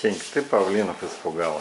Сенька, ты павлинов испугала.